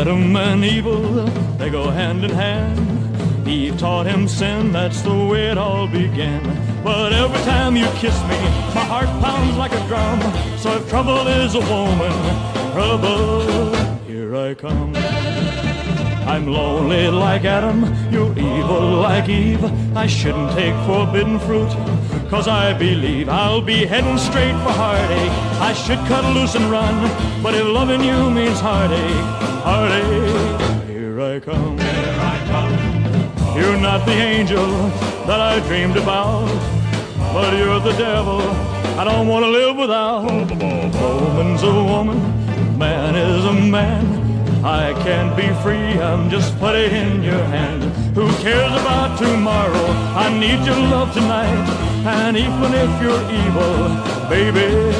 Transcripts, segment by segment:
Adam and evil, they go hand in hand. Eve taught him sin, that's the way it all began. But every time you kiss me, my heart pounds like a drum. So if trouble is a woman, trouble, here I come. I'm lonely like Adam, you're evil like Eve. I shouldn't take forbidden fruit, cause I believe I'll be heading straight for heartache. I should cut loose and run, but if loving you means heartache, heartache, here I come. Here I come. You're not the angel that I dreamed about, but you're the devil I don't want to live without. Woman's a woman, man is a man. I can't be free, I'm just putting in your hand. Who cares about tomorrow? I need your love tonight. And even if you're evil, baby,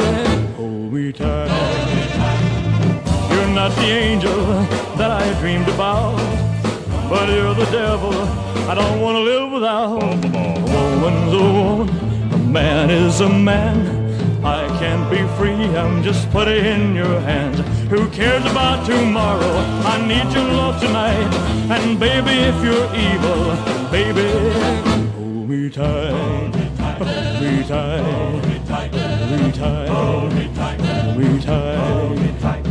hold me tight. Not the angel that I dreamed about, but you're the devil I don't want to live without. A woman's a woman, a man is a man. I can't be free, I'm just putting in your hands. Who cares about tomorrow? I need your love tonight. And baby, if you're evil, baby, hold me tight. Hold me tight. Hold me tight. Hold me tight. Hold me tight.